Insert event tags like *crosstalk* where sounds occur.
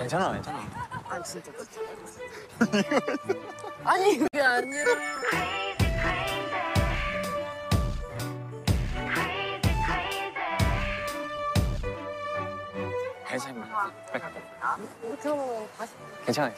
괜찮아, 괜찮아. 아 진짜. *laughs* 아니 그게 아니라. 괜찮아. 빨리 가자. 아, 이렇게 하면 다시. 괜찮아.